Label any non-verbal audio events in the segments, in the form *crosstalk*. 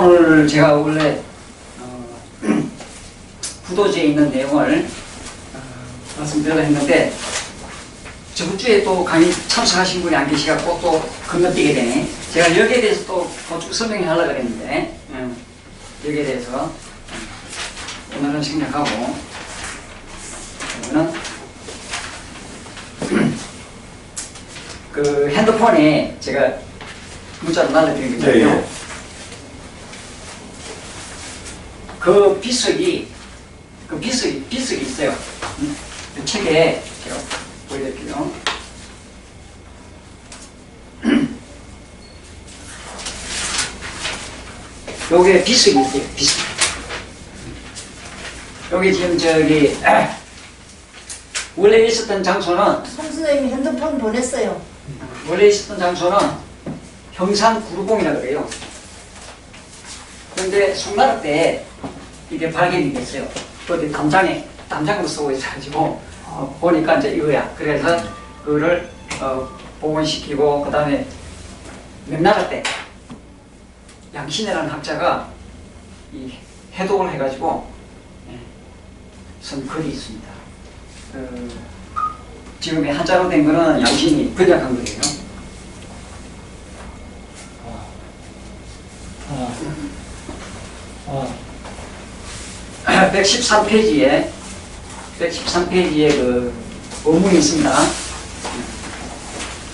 오늘 제가 원래 어, *clears throat* 구도지에 있는 내용을 어, 말씀드리려 했는데 저번 주에 또 강의 참석하신 분이 안 계시갖고 또 건너뛰게 되네. 제가 여기에 대해서 또 건축 설명해 하려고 그랬는데 음, 여기에 대해서 음, 오늘은 생략하고 오늘은 *clears throat* 그 핸드폰에 제가 문자로 날려드린 게 있거든요. 네, 예. 그 비석이 그 비석이 비석이 있어요. 음, 그 책에 제가 보여드릴게요. *clears throat* 요게 비석이 있어요. 비석. 여기 지금 저기 *clears throat* 원래 있었던 장소는 송 선생님이 핸드폰 보냈어요. 원래 있었던 장소는 형산 구루봉이라 그래요. 그런데 송나라 때 이게 발견이 됐어요. 어디 담장에 담장으로 쓰고 있어가지고 어, 보니까 이제 이거야. 그래서 그거를 어, 복원시키고 그 다음에 명나라 때 양신이라는 학자가 이 해독을 해가지고 예, 쓴 글이 있습니다. 그 지금 이 한자로 된 거는 양신이 번역한 거예요. 113페이지에 113페이지에 그 원문이 있습니다.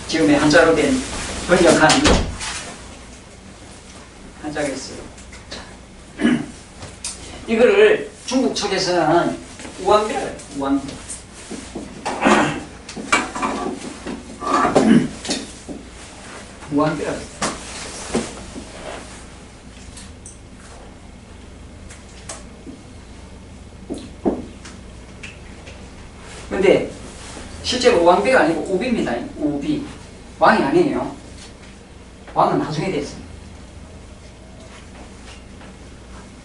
지금의 한자로 된 번역한 한자가 있어요. 자, 이거를 중국 그래요. 우왕비. 우왕비라 그래요. 근데 실제로 우왕비가 아니고 우비입니다. 우비. 왕이 아니에요. 왕은 나중에 됐습니다.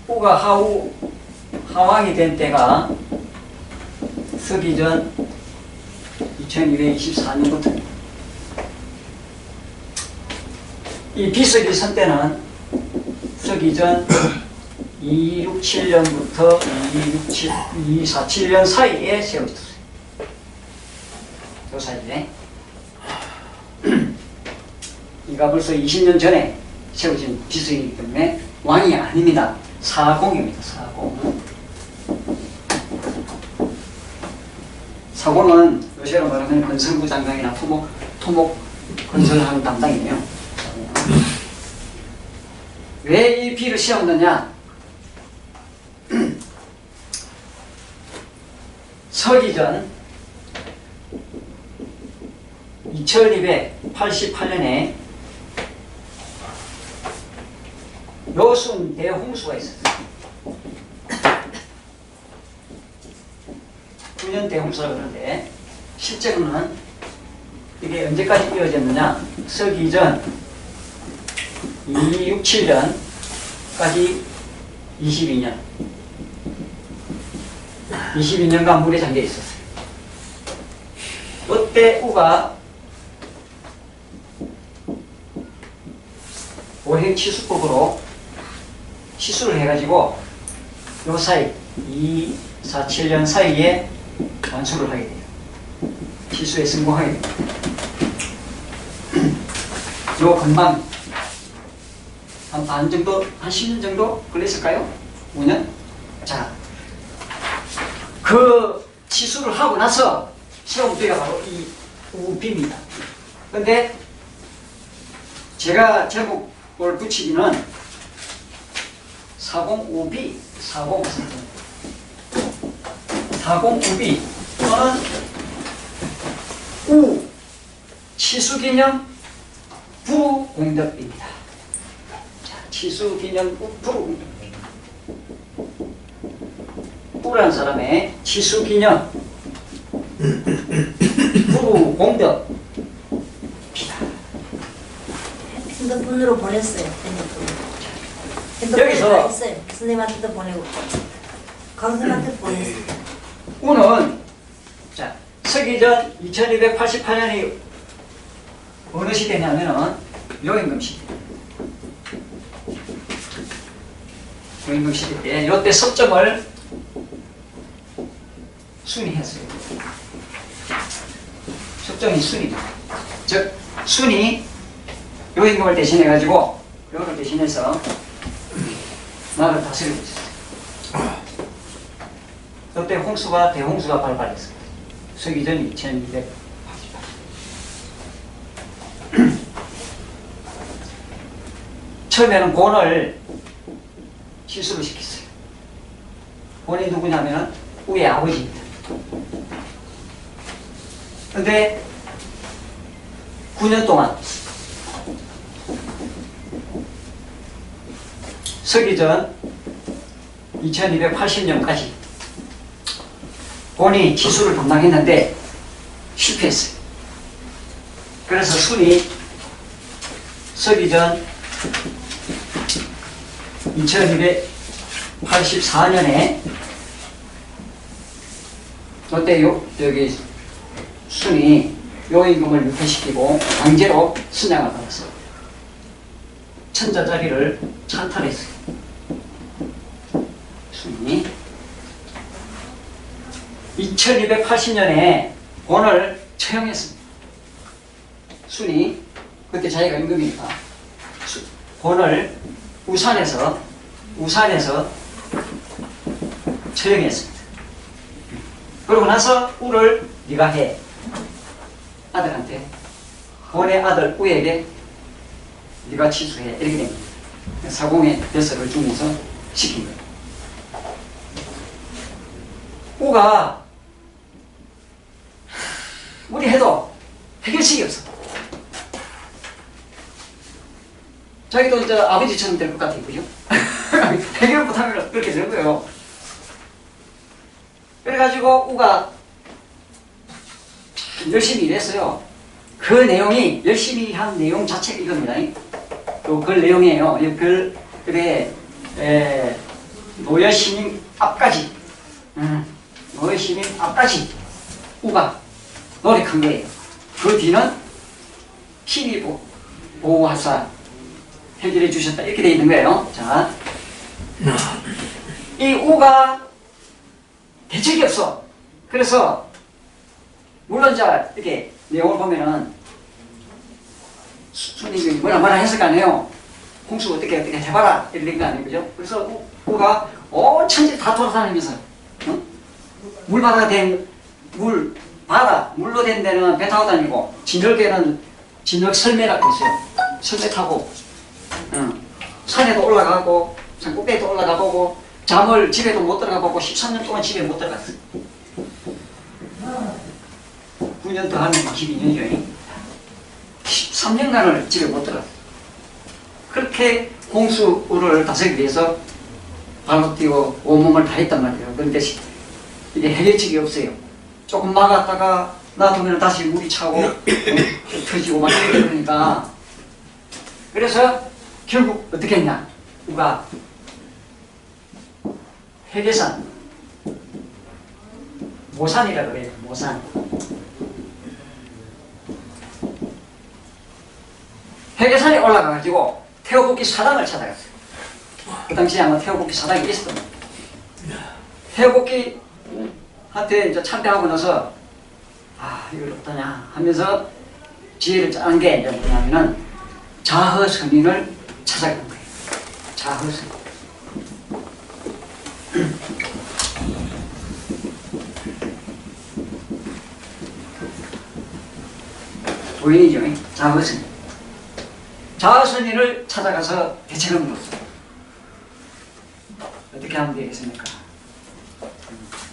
우가 하우, 하왕이 된 때가 서기전 2224년부터 이 비석이 선 때는 서기전 267년부터 267, 247년 사이에 세워졌어요. 그 사이에. *clears throat* 이가 벌써 20년 전에 세워진 비석이기 때문에 왕이 아닙니다. 사공입니다. 사공. 사공은 요새로 말하면 건설부 장관이나 토목, 토목 건설하는 담당이에요. 왜 이 비를 세웠느냐? 서기 전 2288년에 요순 대홍수가 있었어요. 9년 대홍수라고 그러는데 실제로는 이게 언제까지 이어졌느냐 서기 전 267년까지 22년 22년간 물에 잠겨 있었어요. 그때 우가 오행 치수법으로 치수를 해가지고 요 사이 2, 4, 7년 사이에 완수를 하게 돼요. 치수에 성공하게 됩니다. *clears throat* 요 금방 한 반 정도, 한 10년 정도 걸렸을까요? 5년? 자, 그 치수를 하고 나서 시험 부위가 바로 이 우비입니다. 근데 제가 제목 을 붙이기는 405B, 40, 405B 또는 우 치수기념 부공덕비입니다. 자, 치수기념 부공덕비. 우라는 사람의 치수기념 부공덕 핸드폰으로 보냈어요. 핸드폰. 여기서- 있어요. 선생님한테도 보내고 강선한테 보냈어요. 우는 자 서기전 2288년이 어느 시대냐면은 요임금 시대. 요임금 시대 때 이때 석점을 순위했어요. 석점이 순위다. 즉 순위 요 임금을 대신해 가지고 요를 대신해서 나를 다스리고 있었어요. 그때 홍수가 대홍수가 발발했습니다. 서기전 2288. 처음에는 권을 실수를 시켰어요. 권이 누구냐면은 우리 아버지입니다. 근데 9년 동안 서기 전 2280년까지 본이 지수를 담당했는데 실패했어요. 그래서 순이 서기 전 2284년에 그때 요 여기 순이 요임금을 유폐시키고 강제로 순양을 받았어요. 천자 자리를 찬탈했어요. 순이 2280년에 권을 처형했습니다. 순이 그때 자기가 임금이니까 수- 권을 우산에서 우산에서 처형했습니다. 그러고 나서 우를 네가 해 아들한테 권의 아들 우에게 네가 치수해 이렇게 됩니다. 사공의 뱃설을 주면서 시킨 거예요. 우가 우리 해도 해결책이 없어. 자기도 이제 아버지처럼 될 것 같아요, 그죠? *laughs* 해결 못하면 그렇게 되는 거예요. 그래가지고 우가 열심히 일했어요. 그 내용이 열심히 한 내용 자체가 이겁니다. 또그 내용이에요. 이 글, 그래, 에, 노예 신임 앞까지, 음, 노예 신임 앞까지 우가 노력한 거예요. 그 뒤는 신이 보- 보호하사 해결해 주셨다 이렇게 돼 있는 거예요. 자, 이 우가 대책이 없어. 그래서 물론 자 이렇게 내용을 보면은 손님이 뭐라 뭐라 했을 거 아니에요. 홍수 어떻게 어떻게 해봐라 이런 거 아니에요, 그죠? 그래서 우- 우가 온 천지 다 돌아다니면서 응? 물바다가 된물 바다 물로 된 데는 배 타고 다니고 진흙에는 진흙 설매라고 있어요. 설매 타고 응. 산에도 올라가고 산 꼭대기도 올라가 보고 잠을 집에도 못 들어가 보고 13년 동안 집에 못 들어갔어요. 9년 더 하면 22년이죠. 13년간을 집에 못 들어갔어요. 그렇게 홍수를 다스리기 위해서 발로 뛰고 온몸을 다 했단 말이에요. 그런데 시- 이게 해결책이 없어요. 조금 막았다가 놔두면 다시 물이 차고 어, 터지고 막 그러니까. 그래서 결국 어떻게 했냐? 누가? 해계산. 모산이라 그래요 모산. 해계산에 올라가가지고 태호복기 사당을 찾아갔어요. 그 당시에 아마 태호복기 사당이 있었던 거예요. 태호복기 한테 이제 참배하고 나서 아 이걸 어떠냐 하면서 지혜를 짜는 게 이제 뭐냐면은 자허 선인을 찾아간 거예요. 자허선. *clears throat* 부인이죠. 자허선. 자허 선인을 찾아가서 대책을 물었어요. 어떻게 하면 되겠습니까?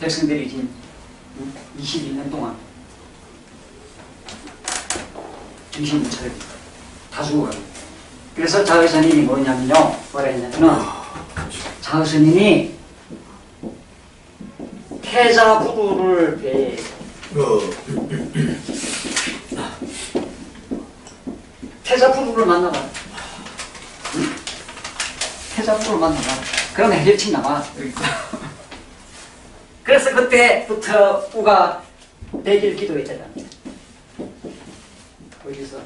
백성들이 지금 22년 동안 20년차를 다 죽어요. 그래서 자의선인이 뭐냐면요. 뭐라 했냐면은 자의선인이 태자 부두를 배 태자 부두를 만나봐. 응? 태자 부두를 만나봐. 그러면 해결책 나와. 그래서 그때부터 우가 내길 기도했답니다. 여기서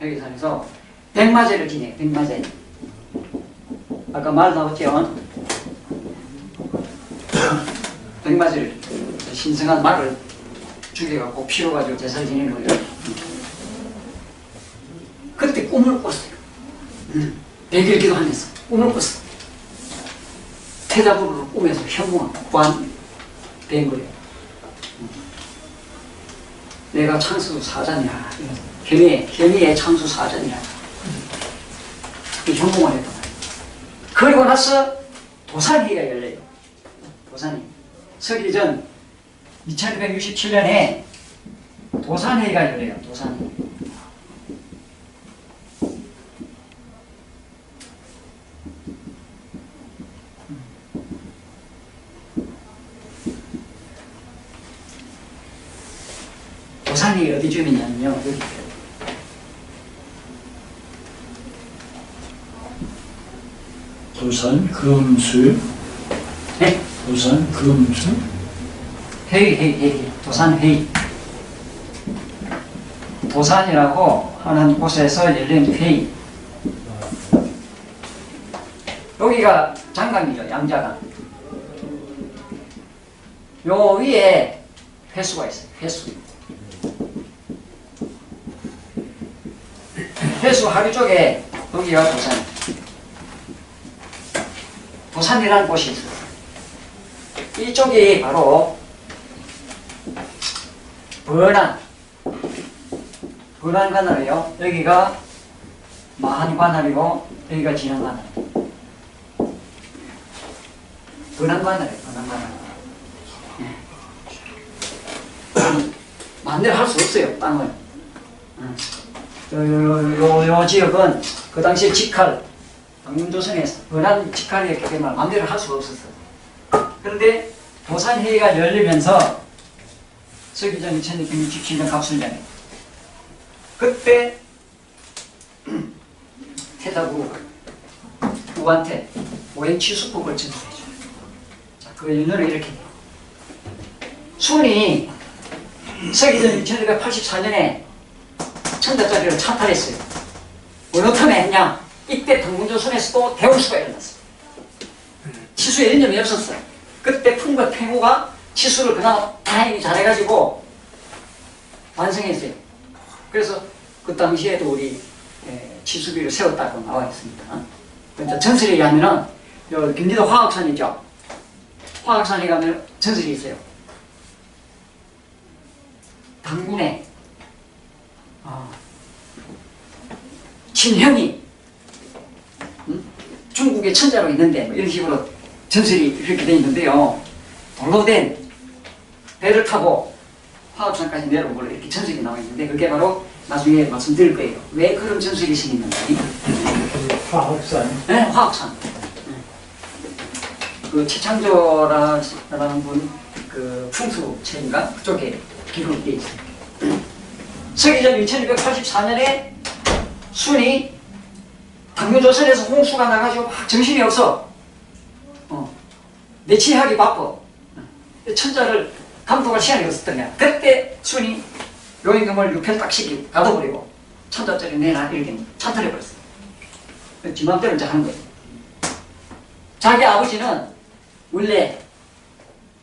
여기서 백마제를 지내 백마제. 아까 말 나왔죠? *coughs* 백마제를 신성한 말을 죽여갖고 피워가지고 제사를 지내는 거예요. 그때 꿈을 꿨어요. 백일 기도하면서 꿈을 꿨어 태자부를 꿈에서 현무한 구한 된 거예요. 음. 내가 창수 사자니라. 현의, 현의의 창수. 그 현무가 했단 말이에요. 그리고 나서 도산회가 열려요. 도산회. 서기 전 2267년에 도산회가 열려요. 도산회. 도산이 어디쯤이냐면요. 여기. 도산 금수 네? 도산 금수 회의, 회의, 회의. 도산 회의. 도산이라고 하는 곳에서 열린 회의. 여기가 장강이죠, 양자강. 요 위에 회수가 있어요, 회수. 회수 하류 쪽에 여기가 도산. 도산이라는 곳이 있어요. 이쪽이 바로 번안 번안 관할이요. 여기가 마한 관할이고 여기가 진안 관할. 번안 관할이에요. 번안 관할. 예. 마음대로 할 수 없어요. 땅을. 음. 요, 요, 요, 요 지역은 그 당시에 직할 강문조선에서 번안 직할이었기 때문에 마음대로 할 수가 없었어요. 그런데 도산회의가 열리면서 서기전 2667년 갑술년에 그때 *clears throat* 태자구가 누구한테 오행치 수법을 전수해줘요. 자, 그 윤회를 이렇게. 순이 서기전 2684년에 천자짜리를 찬탈했어요. 어느 틈에 했냐? 이때 당군조선에서도 대원수가 일어났어요. 치수에 일념이 없었어요. 그때 풍과 팽우가 치수를 그나마 다행히 잘해가지고 완성했어요. 그래서 그 당시에도 우리 에, 치수비를 세웠다고 나와 있습니다. 그러니까 전설에 의하면은 요 경기도 화학산 있죠. 화학산에 가면 전설이 있어요. 당군에 어, 친형이 음? 중국의 천자로 있는데 뭐 이런 식으로 전설이 이렇게 되어 있는데요. 돌로 된 배를 타고 화합산까지 내려온 걸로 이렇게 전설이 나와 있는데 그게 바로 나중에 말씀드릴 거예요. 왜 그런 전설이 생겼는지. 화학산 네, 화합산. 네. 그 최창조라는 분, 그 풍수체인가 그쪽에 기록이 되어 있어요. 서기전 2284년에 순이 당뇨조선에서 홍수가 나가지고 막 정신이 없어. 어. 내치하기 바빠. 천자를 감독할 시간이 없었던 거야. 그때 순이 요임금을 육편 딱 시키고 가둬버리고 천자짜리 내놔 이렇게 찬탈해버렸어. 지 맘대로 이제 하는 거예요. 자기 아버지는 원래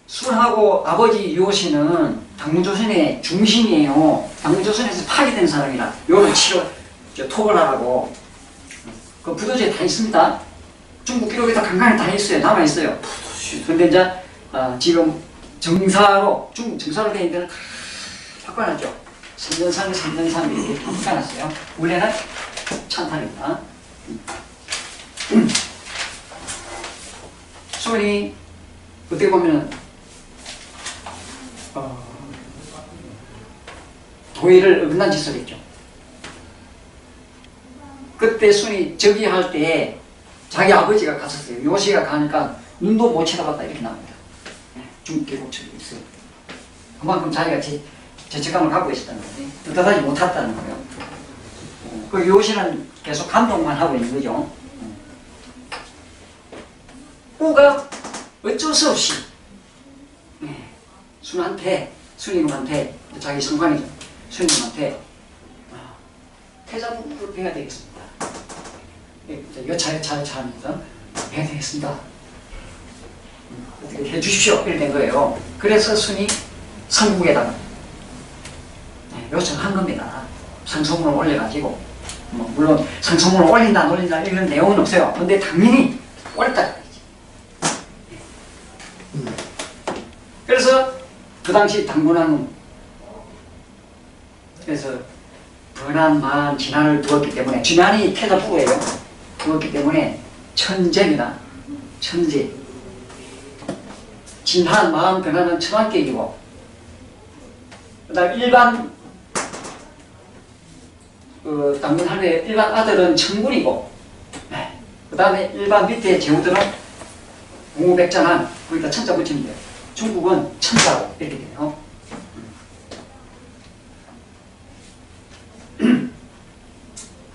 순하고 아버지 요시는 당문조선의 중심이에요. 당문조선에서 파괴된 사람이라 요를 치료, 저 토벌하라고. 그 부도지에 다 있습니다. 중국 기록에 다 간간히 다 있어요. 남아 있어요. 근데 이제 어, 지금 정사로 중국 정사로 된 데는 다 바꿔놨죠. 3년산, 3년산 이렇게 바꿔놨어요. 원래는 찬탄입니다. 소리 어떻게 보면 어, 도의를 어긋난 짓을 했죠. 그때 순이 저기 할때 자기 아버지가 갔었어요. 요시가 가니까 눈도 못 쳐다봤다 이렇게 나옵니다. 네, 중계곡처럼 있어요. 그만큼 자기가 제, 죄책감을 갖고 있었다는 거지. 뜻하지 못했다는 거예요. 어, 그 요시는 계속 감동만 하고 있는 거죠. 우가 어쩔 수 없이 네, 순한테 순이님한테 자기 성관이죠. 순이님한테 아, 태자부를 배야 되겠습니다. 예, 여차여차 하면서 배야 되겠습니다. 음. 어떻게 해 주십시오. 이렇게 된 거예요. 그래서 순이 삼국에다가 네, 요청한 겁니다. 상소문을 올려가지고 뭐 물론 상소문을 올린다 안 올린다 이런 내용은 없어요. 근데 당연히 올렸다. 그래서 그 당시 당군왕은 그래서 번한 만 진한을 두었기 때문에 진한이 태자부예요. 두었기 때문에 천재입니다. 천재. 진한 마음 변화는 천왕객이고 그 다음 일반 그 당군 하루에 일반 아들은 천군이고 네. 그 다음에 일반 밑에 제후들은 공우백전한 거기다 천자 붙이면 돼요. 중국은 천자고 이렇게 돼요. *clears throat*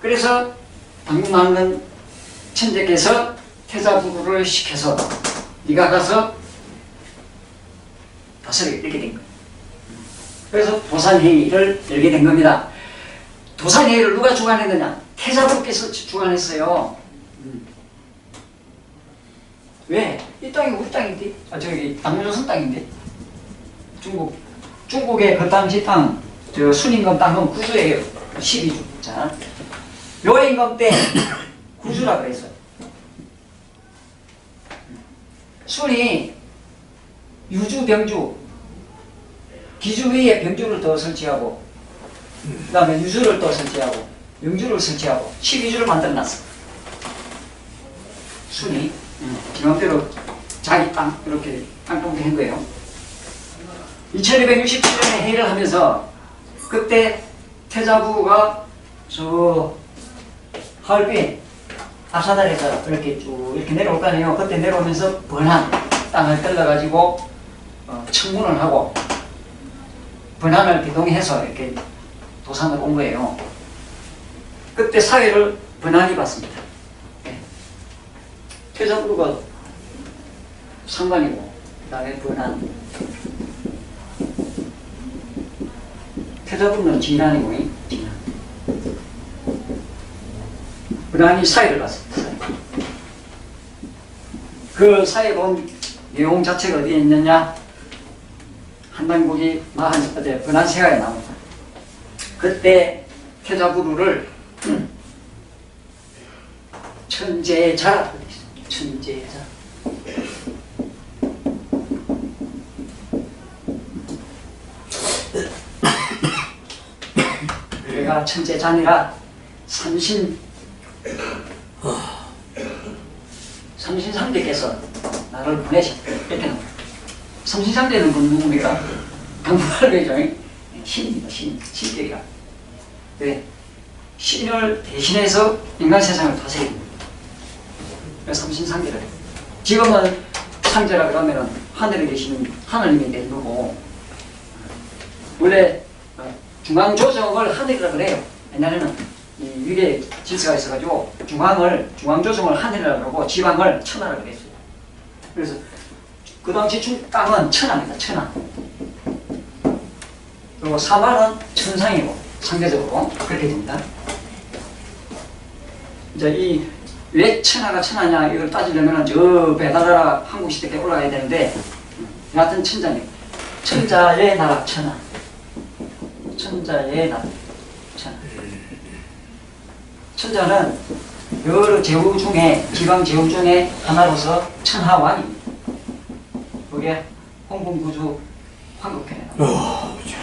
그래서 당군왕은 천재께서 태자부를 시켜서 네가 가서 다스려 이렇게 된 거예요. 그래서 도산회의를 열게 된 겁니다. 도산회의를 누가 주관했느냐? 태자부께서 주- 주관했어요. 음. 왜? 이 땅이 우리 땅인데? 아, 저기 당조선 땅인데? 중국 중국의 그 당시 땅, 저 순임금 땅은 구주예요. 12주. 자, 요임금 때 구주라 그랬어요. 순이 유주, 병주, 기주 위에 병주를 더 설치하고, 그 다음에 유주를 또 설치하고, 영주를 설치하고, 12주를 만들어놨어. 순이, 지맘대로 자기 땅, 이렇게 땅통도 한 거예요. 2267년에 회의를 하면서, 그때 태자부가 저, 하얼빈, 아사달에서 이렇게 쭉 이렇게 내려올 거 아니에요. 그때 내려오면서 번한 땅을 떨러가지고 어, 청문을 하고 번한을 비동해서 이렇게 도산을 온 거예요. 그때 사회를 번한이 봤습니다. 네. 퇴자부가 상관이고 그 다음에 번한 퇴자부는 진안이고 번한이 사회를 봤습니다. 사회. 그 사회 본 내용 자체가 어디에 있느냐? 한단국이 마한 어제 번안세가에 나옵니다. 그때 태자부루를 *clears throat* 천재자 천재자 *clears throat* 내가 천재자니라 삼신 삼신상대께서 나를 보내셨다 이렇게. 삼신상대는 그 누굽니까? 강부할배죠 신입니다 신 신대가 왜 신을 대신해서 인간 세상을 다스립니다. 삼신상대를 해요. 지금은 상제라 그러면은 하늘에 계시는 하나님이 거고 원래 어, 중앙 조정을 하늘이라 그래요. 옛날에는 이 위계 질서가 있어가지고 중앙을 중앙 조정을 하늘이라 그러고 지방을 천하라 그랬어요. 그래서 그 당시 중 땅은 천하입니다. 천하. 그리고 사마는 천상이고 상대적으로 그렇게 됩니다. 이제 이 왜 천하가 천하냐 이걸 따지려면 저 배달나라 한국 시대에 올라가야 되는데 여하튼 천자님 천자의 나라 천하 천자의 나라 천자는 여러 제후 중에 지방 제후 중에 하나로서 천하왕입니다. 그게 홍군구주 황국현에 나옵니다.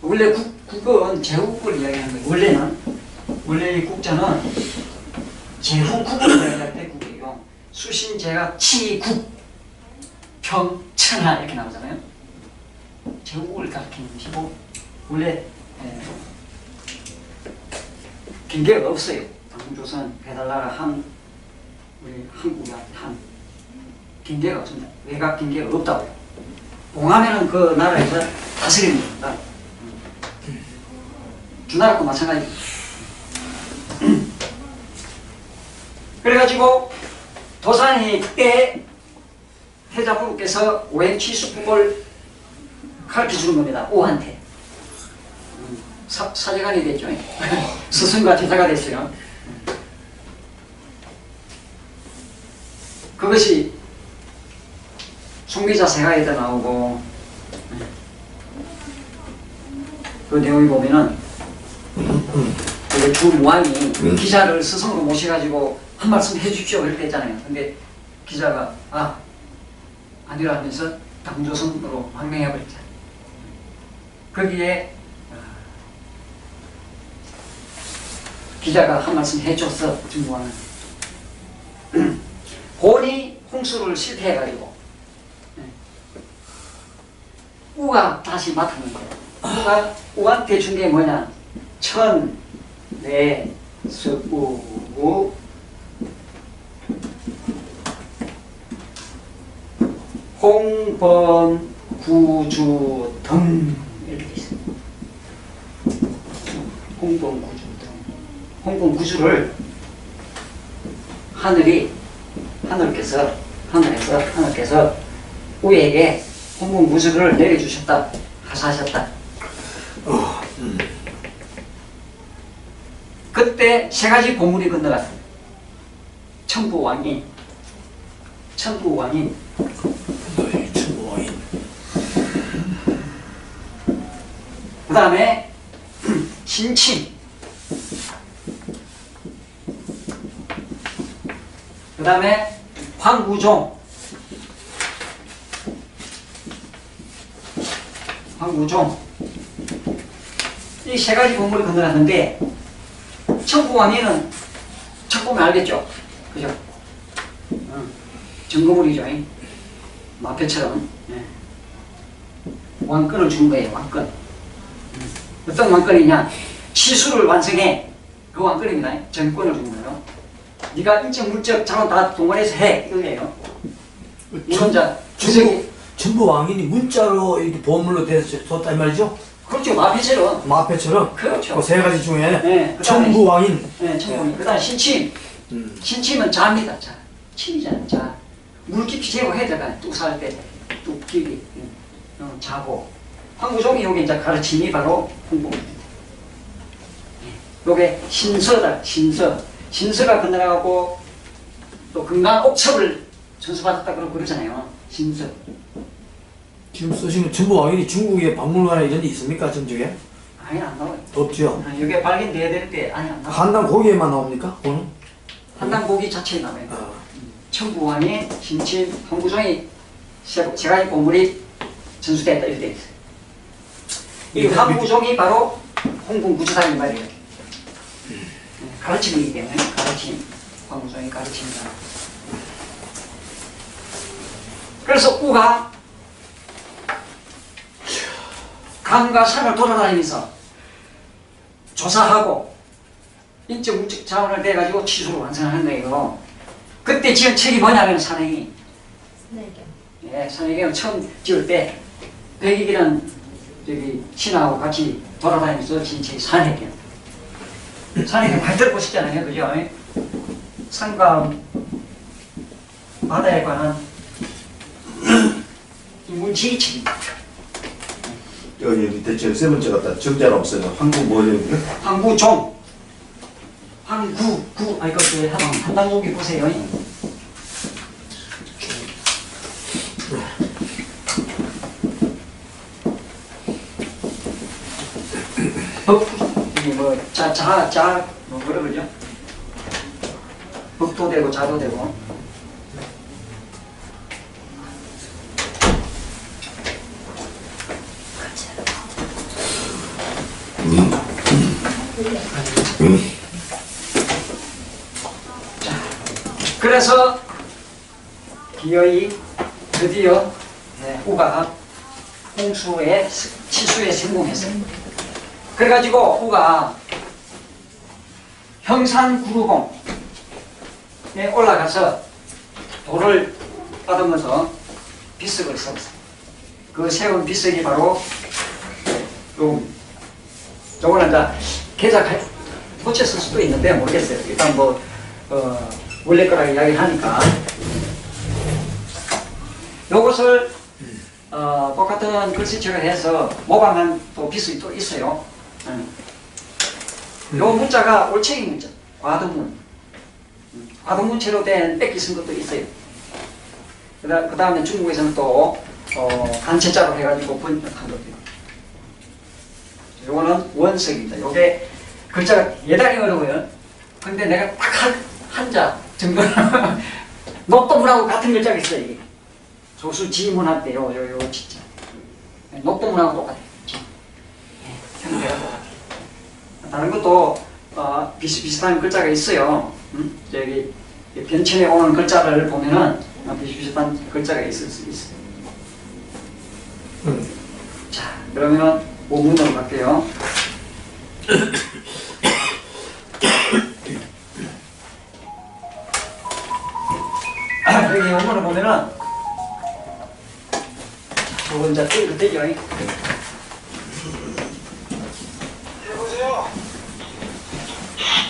원래 국, 국은 제후국을 이야기하는 거예요. 원래는 원래 이 국자는 제후국을 이야기할 때 국이에요. 수신제가 치국, 평천하 이렇게 나오잖아요. 제후국을 가리키는 것이고 원래 에, 경계가 없어요. 당조선 배달나라 한 우리 한국이 한 경계가 없습니다. 외곽 경계가 없다고요. 봉하면은 그 나라에서 다스리는 겁니다. 주나라도 마찬가지. *clears throat* 그래가지고 도산이 때 태자부께서 오행치 수법을 가르쳐 주는 겁니다. 오한테. 사, 사제관이 됐죠. *laughs* 스승과 제자가 됐어요. 그것이 송기자 세가에도 나오고 그 내용을 보면은 그 주무왕이 기자를 스승으로 모셔가지고 한 말씀 해주십시오 이렇게 했잖아요. 근데 기자가 아 아니라 하면서 당조선으로 망명해버렸잖아요. 거기에 어, 기자가 한 말씀 해줬어 주무왕은 *clears throat* 본이 홍수를 실패해가지고 예. 우가 다시 거예요. 우가 우한테 준 게 뭐냐? 천, 내, 수, 우, 우, 홍범, 구주, 등 이렇게 돼 있어요. 홍범, 구주, 등. 홍범, 구주를 하늘이 하늘께서 하늘에서 하늘께서 우에게 홍범, 구주를 내려주셨다 하사하셨다. 그때 세 가지 보물이 건너갔어요. 천부 왕이 천부 왕이 다음에 신침 그 다음에 황구종 황구종 이 세 가지 보물이 건너갔는데 천부왕이는 첫 보면 알겠죠? 그죠? 어, 증거물이죠. 이. 마패처럼 예. 왕권을 준 거예요. 왕권. 음. 어떤 왕권이냐? 시술을 완성해. 그 왕권입니다. 정권을 준 거예요. 네가 인적 물적 자원 다 동원해서 해 이거예요. 이건 자 주석이 전부 왕인이 문자로 이렇게 보물로 돼서 줬다 이 말이죠? 그렇죠. 마패처럼. 마패처럼 그렇죠. 그 세 가지 중에 네, 그다음에- 천부 왕인 네, 천부. 그다음 신침. 음. 신침은 자입니다. 자. 침이잖아. 자. 물 깊이 제거해야 되잖아요. 뚝살 때. 뚝 깊이. 어, 자고. 황구종이 여기 이제 가르침이 바로 홍보입니다. 요게 신서다. 신서. 신서가 건너가고 또 건강 옥첩을 전수받았다 그러고 그러잖아요. 신서. 지금 쓰시는 전부 왕인이 중국의 박물관에 이런 데 있습니까 저게? 아니 안 나와요. 없죠. 아, 이게 발견돼야 될때 아니 안 나와. 한당 거기에만 나옵니까? 오늘? 한당 고기 자체에 나와요. 어. 천부왕의 신침 황구종이 세, 세 가지 보물이 전수됐다 이렇게 돼 있어요. 이 황구종이 바로 홍군구주다 이 말이에요. 가르침이기 때문에 가르침, 황구종이 가르침이다. 그래서 우가 강과 산을 돌아다니면서 조사하고 인적 물적 자원을 내가지고 치수를 완성하는 거예요. 그때 지은 책이 뭐냐면 산행이 예, 산행이 처음 지을 때 백익이라는 저기 신하고 같이 돌아다니면서 책이 산행이에요. 산행이 많이 들어보셨잖아요, 그죠? 산과 바다에 관한 *clears throat* 이 문지기 책입니다. 여기 밑에 제일 세 번째 같다. 정자는 없어요. 한국 뭐예요? 황구종 황구 구 아니 그 한당 한당고기 보세요. 법 이게 뭐자 자 자뭐 뭐라 그러죠? 법도 되고 자도 되고 그래서 기어이 드디어 네, 우가 홍수의 스- 치수에 성공했어요. 그래가지고 우가 형산구루공에 올라가서 돌을 받으면서 비석을 세웠어요. 그 세운 비석이 바로 요 저거는 이제 계좌 가- 고쳤을 수도 있는데 모르겠어요. 일단 뭐 어, 원래 거라고 이야기하니까 요것을 어, 똑같은 글씨체를 해서 모방한 또 비석이 또 있어요. 예. 요 문자가 올챙이 문자, 과도문. 음, 과도문체로 된 뺏기 쓴 것도 있어요. 그 다음에 중국에서는 또, 어, 단체자로 해가지고 번역한 것도 있고. 요거는 원석입니다. 요게 글자가 예단이 어려워요. 근데 내가 딱 한, 한자 정도는 녹도문하고 같은 글자가 있어요, 이게. 조수 지문할 때 요, 요, 요, 진짜. 녹도문하고 똑같아요. 지. 예, 형태가 똑같아요. 다른 것도 어, 비슷비슷한 글자가 있어요. 음? 이 변천에 오는 글자를 보면은 어, 비슷비슷한 글자가 있을 수 있어요. 음. 자, 그러면 5문으로 갈게요. 아, 여기 5문을 보면은 저거 이제 되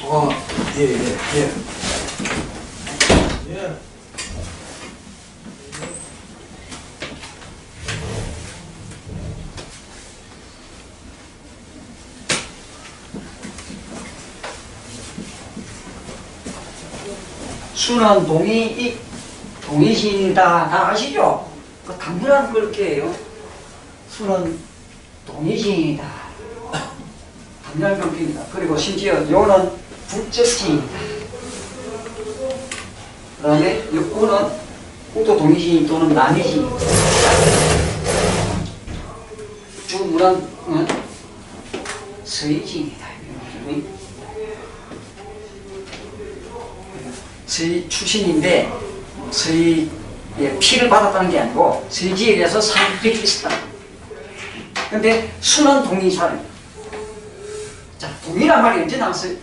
죠. 아, 예, 예, 예. 예. 수는 동이 이 동이신이다 다 아시죠? 그 당연한 글게예요. 수는 동이신이다. 글입니다. 그리고 심지어 요는 북적신이다. 그 다음에 육구는 우도 동이신 또는 남이신. 주문은 은 서이신이다. 서희 출신인데 서희의 피를 받았다는 게 아니고 서희지에 대해서 상득이 있었다. 근데 순은 동의사를 자 동의란 말이 언제 나왔어요?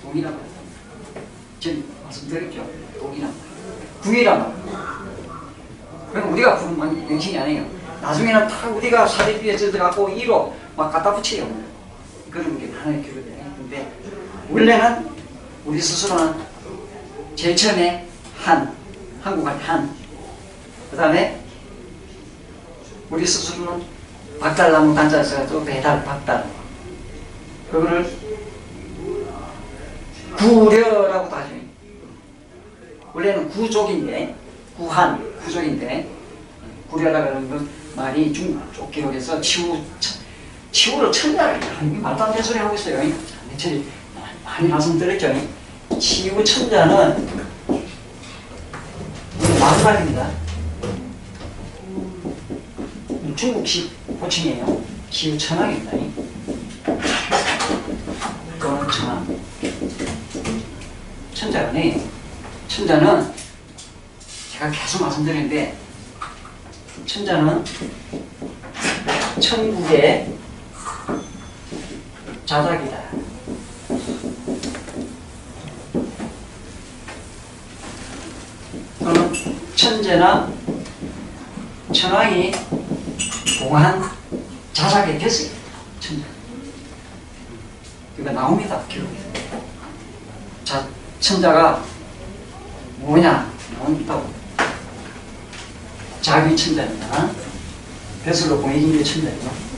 동의란 말. 지금 말씀드렸죠. 동의란 말. 구이란 말. 그럼 우리가 부른 건 명칭이 아니에요. 나중에는 다 우리가 사대비에 들어가고 이로 막 갖다 붙여요. 그런 게 하나의 교류돼요. 근데 원래는 우리 스스로는 제일 처음에 한, 한국할 한. 그 다음에 우리 스스로는 박달나무 단자에서 또 배달, 박달. 그거를 구려라고도 하죠. 원래는 구족인데, 구한, 구족인데, 구려라는 건 말이 중국 쪽 기록에서 치우, 치우를 천자를, 말도 안 되는 소리 하고 있어요. 며칠 많이 말씀 드렸죠. 치유 천자는 만발입니다. 중국식 호칭이에요. 치유 천왕입니다. 이거는 천왕. 천자는 천자는 제가 계속 말씀드리는데 천자는 천국의 자작이다. 또는 천재나 천왕이 공한 자작의 됐어요. 천재. 그러니까 나옵니다. 자, 천자가 뭐냐? 나온다고. 자기 천자입니다. 벼슬로 보내진 게 천자예요.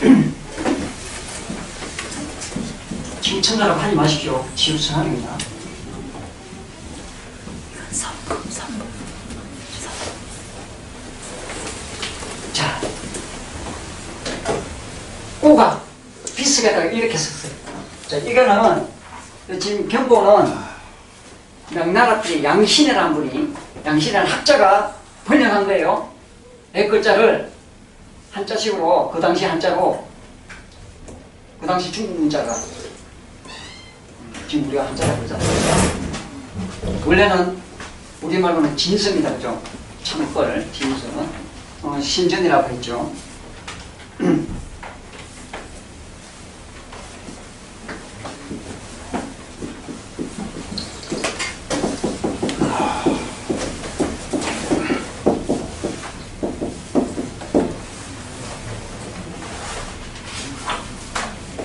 *clears throat* 지구 천자라고 하지 마십시오. 지구 천왕입니다. 자, 오가 비스가 이렇게 썼어요. 자, 이거는 지금 경보는 명나라 때 양신이라는 분이 양신이라는 학자가 번역한 거예요. 네 글자를 한자식으로 그 당시 한자로 그 당시 중국 문자가 지금 우리가 한자라고 그러잖아요. 원래는 우리말로는 진성이다 그죠? 참걸 진성 어, 신전이라고 했죠. *clears throat*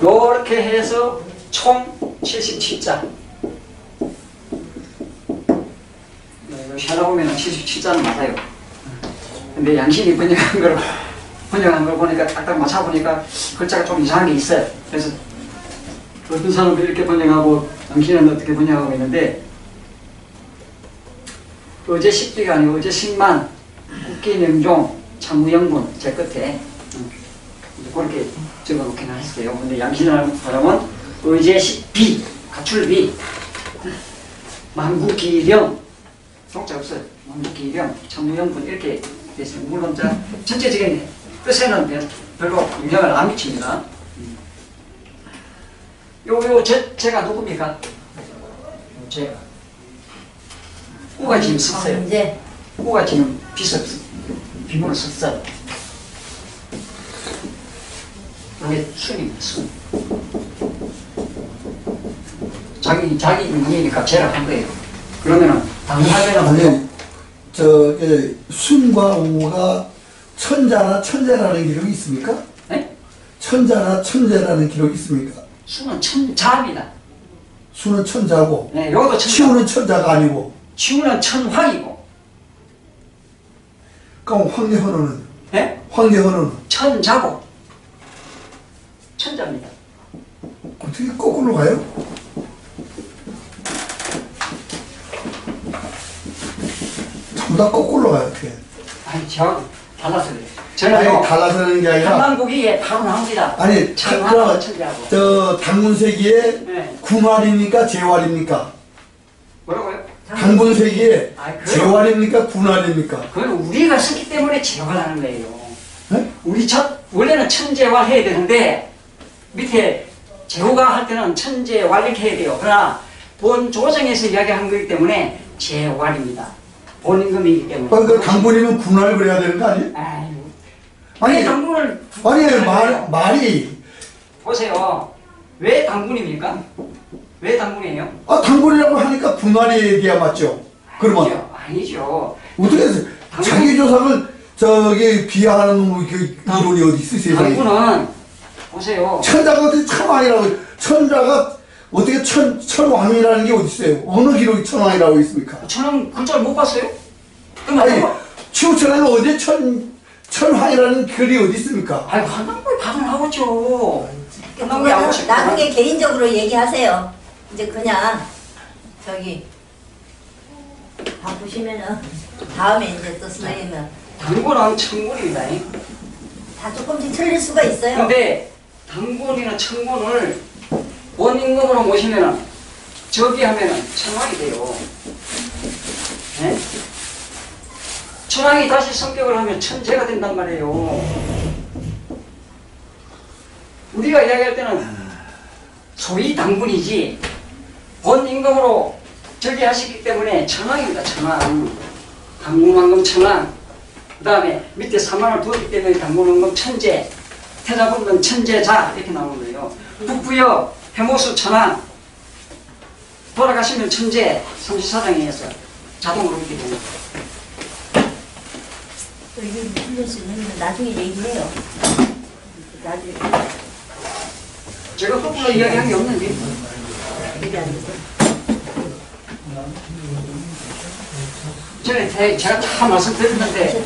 요렇게 해서 총 77자. 네, 이거 샤나 보면 77자는 맞아요. 근데 양신이 번역한 걸 번역한 걸 보니까 딱딱 맞춰보니까 글자가 좀 이상한 게 있어요. 그래서 어떤 사람은 이렇게 번역하고 당신은 어떻게 번역하고 있는데 어제 식비가 아니고 어제 식만 국기 명종 참무영분 제 끝에 음, 그렇게 적어놓긴 했어요. 근데 양신이라는 사람은 어제 식비 가출비 만국기령 속자 없어요. 만국기령 참무영분 이렇게 돼 있어요. 물론 자 전체적인 뜻에는 별- 별로 영향을 안 미칩니다. 요, 요, 제, 제가 누굽니까? 요, 제가. 우가 지금 썼어요. 이제 우가 지금 비석, 비문을 썼어요. 순입니다, 순. 자기, 자기 인이니까 제가 한 거예요. 그러면은, 당하면은, 아니 저 예, 순과 우가 천자나 천재라는 기록이 있습니까? 네? 천자나 천재라는 기록이 있습니까? 순은 천자입니다. 수는 천자고 네, 요것도 천자. 치우는 천자가 아니고 치우는 천황이고, 그럼 황제헌어는 네? 황제헌어는 천자고, 천자입니다. 어떻게 거꾸로 가요? 전부 다 거꾸로 가요 어떻게? 아니, 저하고 달라서 그래요. 아니 저는요, 달라서 그러는 게 아니라 한만국이 예, 바로 나옵니다. 아니 천황하고 저, 천자하고. 저 당군세기에 네. 군활입니까 재활입니까? 뭐라고요? 아, 그래요? 재활입니까 군활입니까? 그건 우리가 썼기 때문에 제거하는 거예요. 네? 우리 첫 원래는 천재활 해야 되는데 밑에 제호가 할 때는 천재활 이렇게 해야 돼요. 그러나 본 조정에서 이야기한 거기 때문에 재활입니다. 본 임금이기 때문에. 그러니까 당군이면 군활 그래야 되는 거 아니에요? 아유, 아니, 왜 당군을 아니 말, 말이 보세요. 왜 당군입니까? 왜 당군이에요? 아 당군이라고 하니까 군활이 얘기야 맞죠? 그러면 아니죠. 아니죠. 어떻게 당군- 자기 조상을 저기 비하하는 그 이론이 어디 세상에 당군은 보세요. 천자가 어떻게 천왕이라고 천자가 어떻게 천 천왕이라는 게 어디 있어요? 어느 기록이 천왕이라고 있습니까? 저는 글자를 못 봤어요. 그럼 아니 뭐- 치우천에는 어디 천 천왕이라는 글이 어디 있습니까? 아이고 한강구에 밥은 나오죠. 한강구에 그거는 나오죠. 나중에 개인적으로 얘기하세요. 이제 그냥 저기 바쁘시면은 다음에 이제 또 쓰면 당군은 천군입니다. 다 조금씩 틀릴 수가 있어요. 근데 당군이나 천군을 원임금으로 모시면은 저기 하면은 천왕이 돼요. 네? 천왕이 다시 성격을 하면 천재가 된단 말이에요. 우리가 이야기할 때는 소위 당군이지 본 임금으로 저기 하시기 때문에 천왕입니다. 천왕. 당군 왕금 천왕. 그 다음에 밑에 3만을 두었기 때문에 당군 왕금 천재. 태자분은 천재자 이렇게 나오는 거예요. 북부여 해모수 천왕. 돌아가시면 천재 성시사장에서 자동으로 이렇게 되는. 또 이게 틀릴 수 있는 건 나중에 얘기해요. 나중에 제가 거꾸로 이야기한 게 없는데 얘기 안 돼서. 제가 다 말씀드렸는데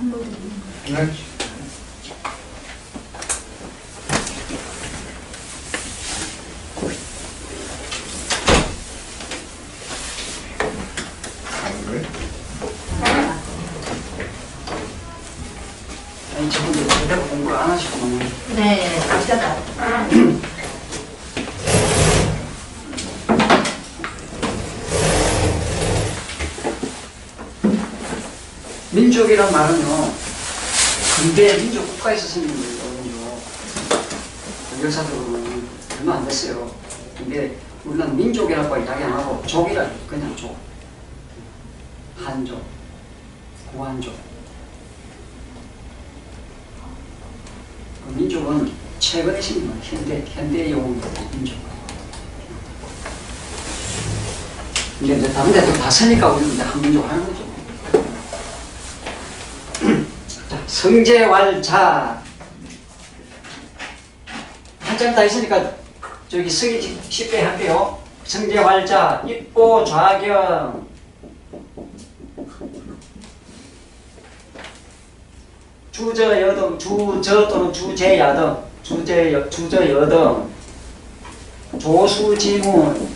아니 저분들 제대로 공부를 안 하시구만 네, 아까 민족이란 말은요 근대 민족 국가에서 생긴 거거든요 역사적으로는 얼마 안 됐어요. 근데 우리는 민족이라고 이야기 안 하고 족이라 그냥 족. 한족 고한족. 그 민족은 최근에 생긴 거예요. 현대 현대 용어입니다 민족. 이제 다른 데도 다 쓰니까 우리는 한 민족 하는 거죠 성재왈자. 한참 다 있으니까 저기 쓰기 쉽게 할게요. 성재활자 입보 좌경. 주저 여등 주저 또는 주제 야등 주제 여, 주저 여등 조수지문.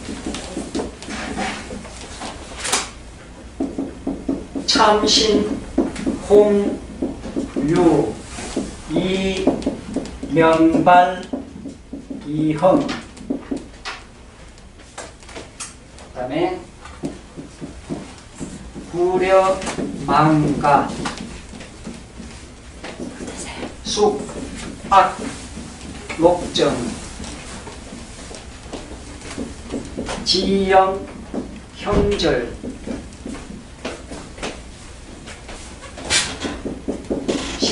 참신 홈 유, 이 명발, 이흥, 그 다음에 구려, 망가, 쑥, 악, 녹정, 지영, 형절,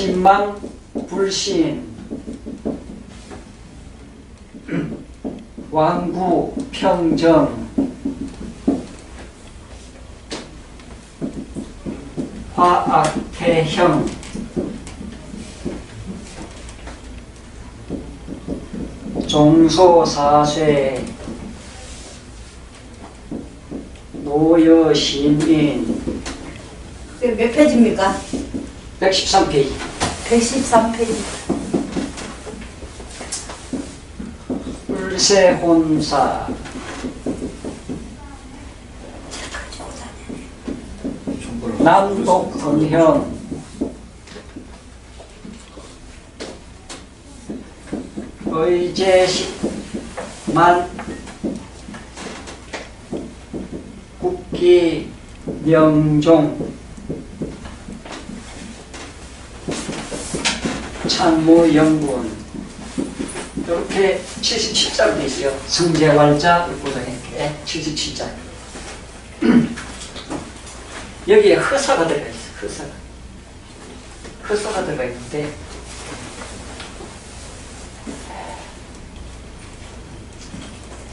신망, 불신, 왕구, 평정, 화악태형, 종소사쇠, 노여신인, 몇 페이지입니까? 113페이지. 113페이지. 불세혼사, 남독성형, 의제식만, 국기, 명종, 참모영군, 이렇게 77자로 되어 있어요. 성제왈자, 보상에 77자. 여기에 허사가 들어가 있어. 허사가. 허사가 들어가 있는데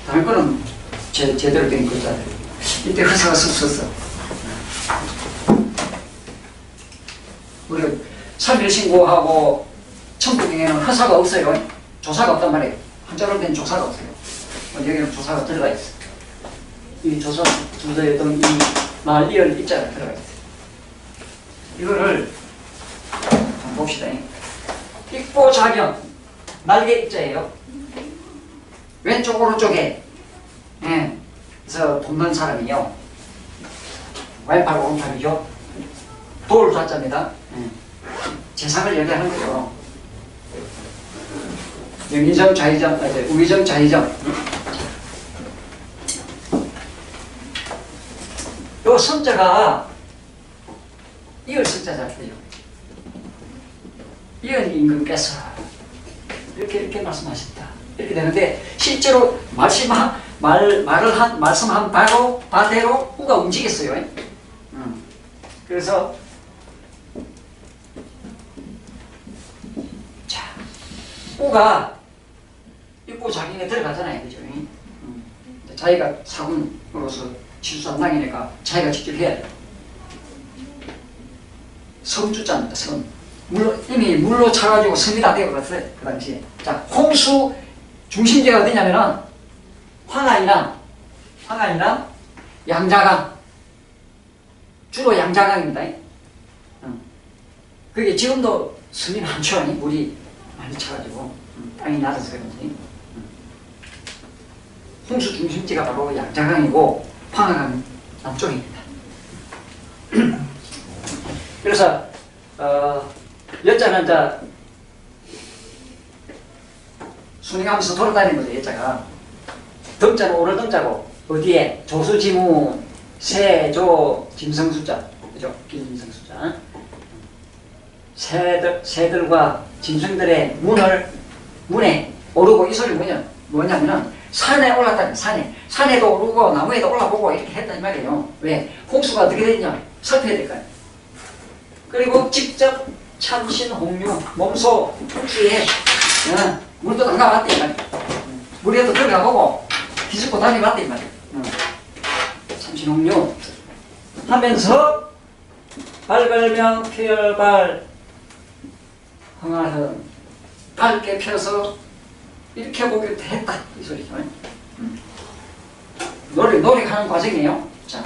다른 거는 제, 제대로 된 거잖아요. 이때 허사가 섰었어. 우리가 3일 신고하고 천국에는 허사가 없어요. 조사가 없단 말이에요. 한자로 된 조사가 없어요. 어, 여기는 조사가 들어가 있어. 이 조선 주제에 등이 말리얼 입자가 들어가 있어요. 이거를 봅시다. 익보자경 날개 입자예요. 왼쪽 오른쪽에 예, 그래서 돕는 사람이요. 왼팔 오른팔이죠. 돌 자자입니다. 예. 재상을 얘기하는 거죠. 영의정 좌의정, 아, 이제 우의정 좌의정. 요 선자가 이을 선자잖아요. 이은 임금께서 이렇게 이렇게 말씀하셨다. 이렇게 되는데 실제로 말씀한 말 말을 한 말씀한 바로 바대로 우가 움직였어요. 음. 그래서 자 우가 입고 자기네 들어가잖아요, 그죠? 음. 자기가 사군으로서 실수한당이니까 자기가 직접 해야 돼. 성주자입니다, 성. 물로, 이미 물로 차가지고 성이 다 되어버렸어요, 그 당시에. 자, 홍수 중심지가 어디냐면은 황안이나, 황안이나 양자강. 주로 양자강입니다. 응. 그게 지금도 성이 많죠? 물이 많이 차가지고. 응, 땅이 낮아서 그런지. 응. 홍수 중심지가 바로 양자강이고, 황하강 남쪽입니다. *clears throat* 그래서 어, 여자는 이제 순행하면서 돌아다니는 거죠, 여자가. 덕자는 오를 덕자고, 어디에? 조수지문, 세조, 짐승수자. 그죠? 김승수자. 새들, 새들과 짐승들의 문을, 문에 오르고 이 소리 뭐냐, 뭐냐면은 산에 올랐다는 산에. 산에도 오르고 나무에도 올라보고 이렇게 했단 말이에요. 왜? 홍수가 어떻게 됐냐? 살펴야 될까요? 그리고 직접 참신 홍유 몸소 홍수에 어, 물도 이 말이야. 물에도 들어가보고 뒤집고 다녀봤대 이. 어. 참신 홍유 하면서 발걸명 피열발 흥하는 밝게 펴서 이렇게 보기도 했다 이 소리죠. 음. 노력 노력하는 과정이에요. 자,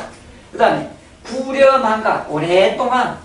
그다음에 구려망가 오랫동안